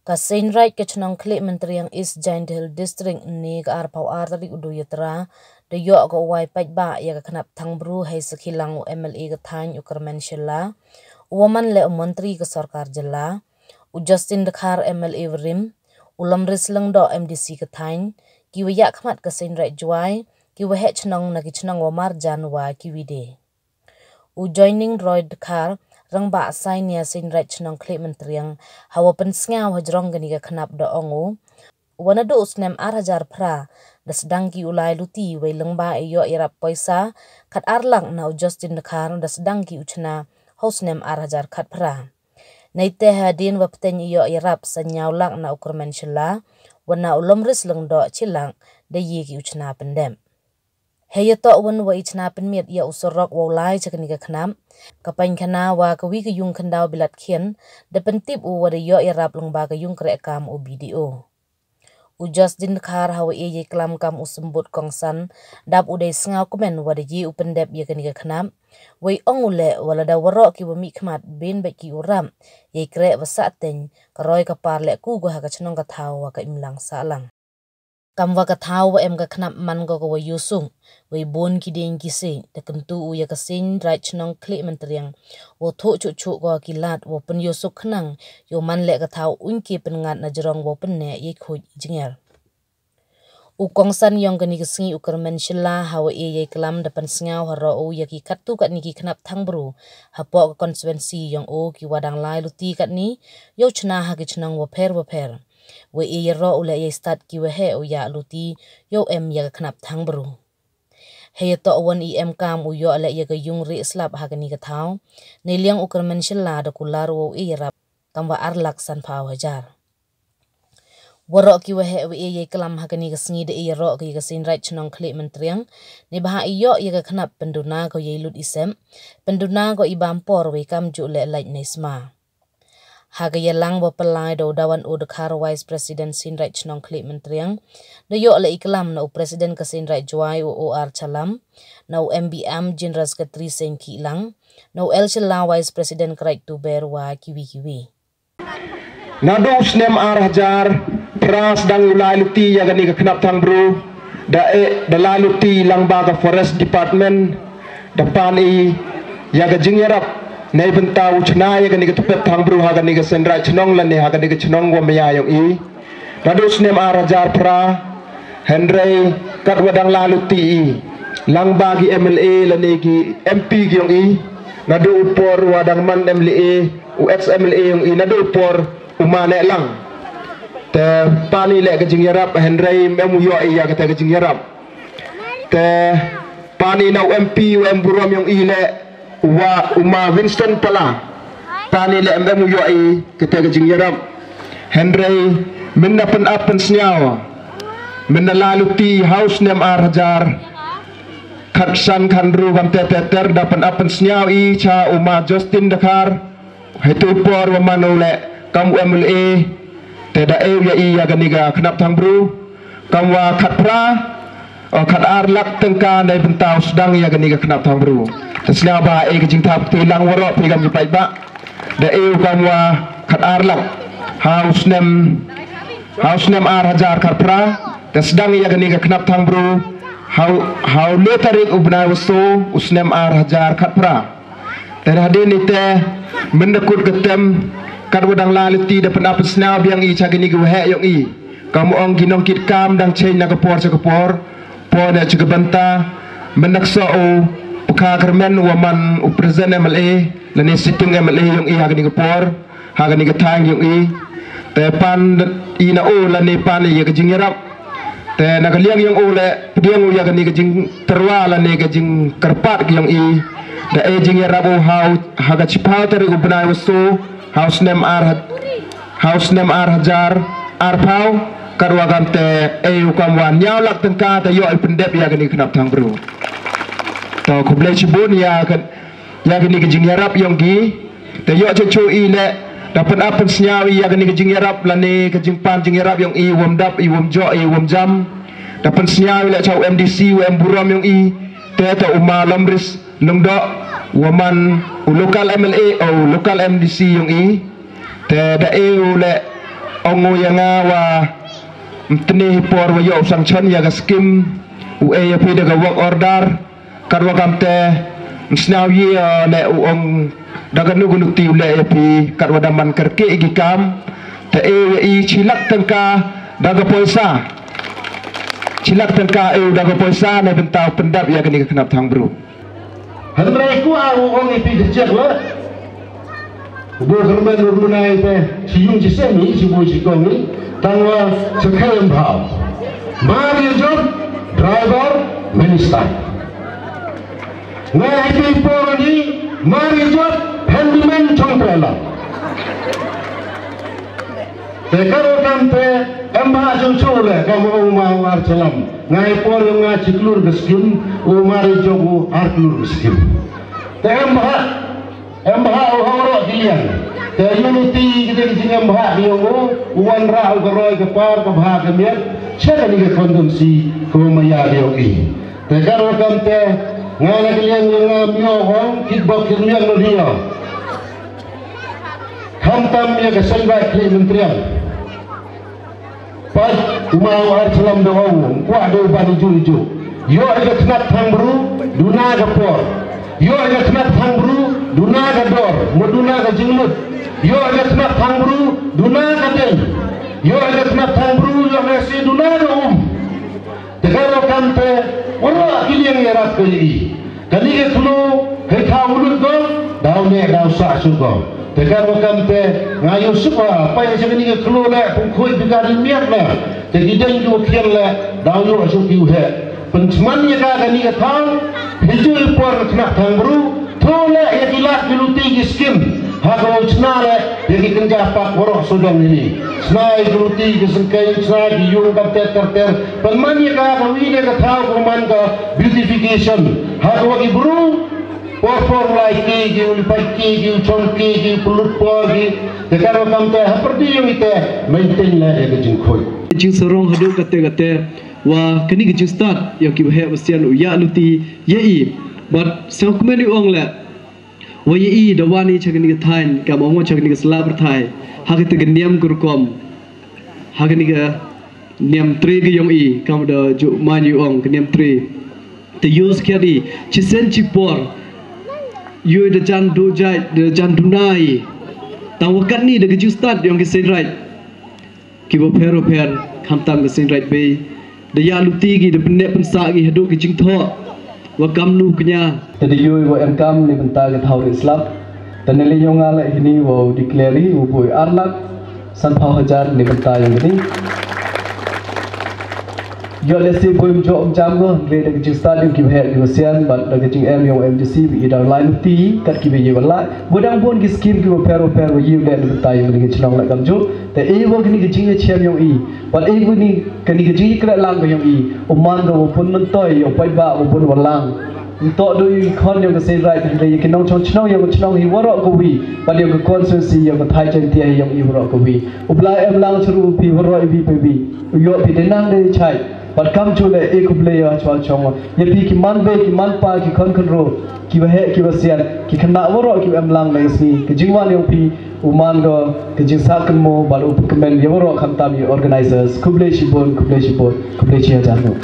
ka sein right ke chnong khle mentri yang is giant hill district ni ga ar pau ar tari udu yatra de yo go wai pai ba ya ka khnap thang bru hai sakhilang u mla ga thain u karmen shilla woman le mantri ka sarkar jilla u justin de khar mla vrim ulam rislang do mdc ka thain ki wa ya khmat ka sein right juai ki wa he chnong na ki chnong wa mar janwa ki wi de u joining รังบะไซเนียสินไรชนองคลิมันเตรียงหาวเป็นสงาวหจรองกันอีกขนับดองอูวันดูสเนมอาร์ฮจาร์พระดัสดังกิอุไลลุตีไวลังบะเอโยอิรับปอยซาขัดอาร์ลังนาอุจสตินคารดัสดังกิอุชนาฮอสเนมอาร์ฮจาร์ขัดพระในเตหดินวับเตนโยอิรับสัญญาลังนาอุกรมันชลาวันนาอุลมริสลังดอชิลังได้ยีกิอุชนาเป็นเดม Hei to wan wa ichna pen miet ya usorok wa lai chakani ka khnam. Ka khana wa ka wi ka yung khandau bilat khien. De pen tip u wa de yo ya rap long ba ka yung kre kam u video u just din khar hawa e ye klam kam usumbut kong san. Dap u de snga komen wa de ji u pen dep ye kani ka khnam ong ule wala da waro ki wa mi khmat bin be ki uram ye kre wa sa ten ka roi ka par le ku go ha ka chnong ka wa ka imlang sa lang kam wa ka thau wa em ka khnap man go go wa yusung we bon ki ding ki se te kam tu u ya ka sin right chnong kle man triang wo tho chu chu go ki lat wo pen yo suk khnang yo man le ka thau un ki pen ngat na jrong wo pen ne ye khu jingel u kong san yong ka ni ka singi u kar men shilla ha wa e ye klam da pan singa wa ro u ya ki kat tu ka ni ki khnap thang bru ha po ka constituency yong o ki wadang lai lu ti kat ni yo chna ha ki chnong wo pher wo pher วเอยรออุเลยสตัดกิวเฮอยาลุตีโยเอ็มยากขนับทังบรูเฮียตอวันอีเอ็มกามอุยอเลยยากยุงริสลับหากนิกทาวในเลี้ยงอุกรมันชลาดกุลารวอีรับคำว่าอาร์ลักสันพาวฮจารวรอกิวเฮวเอยกลัมหากนิกสงีเดเอยรอกิกสินไรชนองคลิมันเตรียงในบาอียอยกขนับเป็นดุนาก็ยลุดอิเซมเป็นดุนาก็อีบามปอร์เวกัมจุเลไลในสมา haga ye lang pelai do dawan u dekhar vice president sin right chnong khle mentriang no yo le iklam no president ka sin joai o or chalam. No mbm jinras ka tri sen ki lang. No el chala vice president krai tu ber wa kiwi kiwi. Nadu snem ar hajar pras dang laluti ya gani ka knap thang bro da e da laluti lang ba ka forest department da pani ya ga jingyarap nei benta u chna ye gani ga tupet thang bru ha gani ga sendra chnong lan ne ha gani ga chnong wa mya yong i. Radus nem a rajar pra henry kat wadang lalu ti lang bagi mla la ne gi mp gi yong i. Nadu upor wadang man mla u ex mla yong i. Nadu upor umane lang. Te pani le ga jing yarap henry memu yo i ya ga te ga jing yarap te pani na mp u em burom yong i le wa uma Winston pala. Tani le embe mu yoi kita ke jing yaram Henry minna pen apen snyawa minna lalu ti house nem ar hajar. Kat san kandru gam te te ter dapen apen snyaw i cha uma Justin Dakar. Hetu por wa manole kam MLA te da e ya i ya ganiga knap thang bru. Kam wa khat pra. Khat ar lak tengka nei bentau sedang ya ganiga knap thang bru Tasnya ba e kajing tap tu lang waro pi kam jipai ba. Da e kam wa kat ar lang. Haus nem haus nem ar hajar kar pra. Da sedang ia gani ka knap thang bro. Hau hau le tarik ubna waso usnem ar hajar kat pra. Dan hadi ni te mendekut ketem kat wadang laliti da pendapat senau biang i cagini ge wahe yung i. Kamu ong ginong kit kam dang chen na kapor sa kapor. Po na chugabanta mendakso o Puka kermen waman uprezen MLA lani sitting MLA yung i hagani kapor hagani katang yung i. Te pan ina o lani pan i kajing yarap te nakaliang yung o le pediang u yagani kajing terwa lani kajing kerpat yung i. Da e jing yarap o hau haga chipau tari ubnai waso house nem ar house nem ar hajar ar pau karwa gante e ukam wan nyau lak tengka ta yo ipendep yagani knap tang bro ble chi bon ya kan ya gani ke jing yarap yong gi te yo che chu i le dapat apa senyawi ya gani ke jing yarap la ne ke jing pan jing yarap yong i wom dap i wom jo i wom jam. Dapat senyawi le chau mdc wm buram yong i. Te ta uma lomris lung do woman local mla o local mdc yong i. Te da e le ongo yanga wa mtni por wa yo sanction ya ga skim. U e ya pe daga work order karwa kamte msnaw ye le u ong daga nugu nukti u le ya daman kerke igi kam te e i tengka daga poisa. Chilak tengka e daga poisa ne bentau pendap ya gani kenap thang bro. Hadrai ku au ong ipi kecek lah. Bo kermen ru nai pe si yung si se mi si bo si kong ni tang wa se khaim bhao ma ri job driver minister ngai pi por ni ma ri job handyman chong prela te karo kan pe emba jong chole ka mo ma war chalam ngai por yung nga chiklur geskim o ma ri job o arklur geskim te emba Embah orang kalian. Teruniti kita di sini embah dia ngo, uan rau keroi kepar kebah kemian. Siapa ni konsumsi kumaya dia ini. Tegar wakam te ngana kalian yang ngamio hong kitbok kemian lo dia. Hantam ya ke selbai kli menterian. Pas umau arsalam doang, kuat do bani juju. Yo ada kenat tangberu, duna kepor. Yo ada kenat tangberu, duna ka dor muduna ka jinglut yo ada kena tangbru duna ka den yo ada kena tangbru yo nasi duna ka um tegaro kante oro akilian yarat ko yi kani ke kuno he kha ulut go dau ne dau sa su go tegaro kante ngayo supa pa ye kani ke kuno le pun khoi bigar miat na te giden jo khiel le dau yo asu ki he penceman ye ka kani ke thang hijul por kena tangbru Tole ya kilat geluti giskim Hago cnale ya ki kenja pak warok sudang ini Snai geluti gisengkai snai ki yung kapter terter. Penman ya ka kawi ne ka thau kuman ka beautification. Hago ki buru Por lai ki ki ulipai ki ki chong ki ki pulut po ki Dekaro kam te haperti yung ite Maintain la ya kejing koi Jing sorong hadu kate kate Wa kini kejing start Yang ki bahaya besian uya luti. Yei but sang kumeni ong la wa yi da wani chagni ga thain ka mo mo chagni ga sla ber thai. Ha ga te niam gur kom. Ha ni ga niam tre ga yong i kam da ju man yu ong niam tre te use kya di chi sen chi por. Yu da jan do jai da jan du nai ta wa kan ni da ga ju start yong ga sen right ki bo pero per kham tam ga sen right be da ya lu ti gi da ne pen gi gi jing tho wa kam nu knya tadi yui wa em kam ni benta ke thau islam tani le yong ala hini wa declare u boy arlak. San phau hajar ni benta yang ni giờ yo le si boim jo om cham go ve de ji stadium ki của go sian ban de ji em yo em ji bi da line ti kat ki be ye bala bodang bon ki skim ki bo pero pero ye de de ta ye ge chlong la kam jo te e wo ki ni ji ne chem yo i ban e wo ni cái ni ji kra lang em, yo i o man do pon man toy yo pai ba o pon walang to do you con yo cái say right de ye kinong chong chno yo go chno hi waro của wi và yo cái kon so si yo go thai chen ti ye yo i waro go wi ubla em lang chru pi waro i bi pe bi yo pi de nang đây chạy. balkamchule ikuble yo chwal chongo yepi ki manbe ki manpa ki konkon ro ki wahe ki wasian ki khna woro ki amlang lengsni ki jingwal yopi uman go ki jingsa kanmo bal up kemen yoro khamtam yo organizers kuble shibon kuble shibon kuble chia janu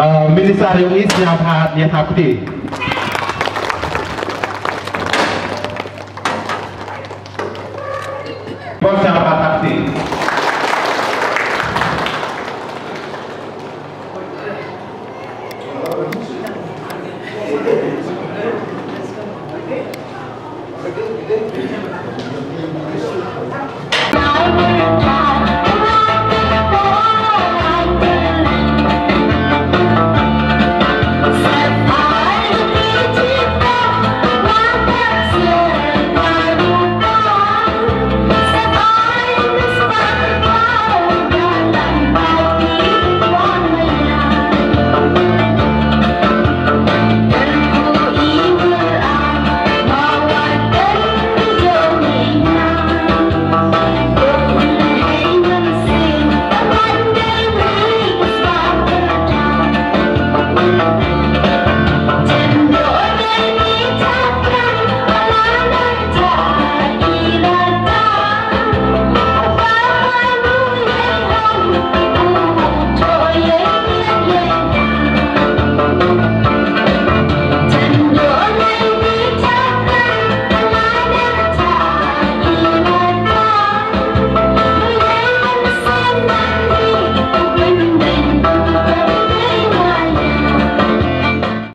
Uh, Minister yang isi apa dia tak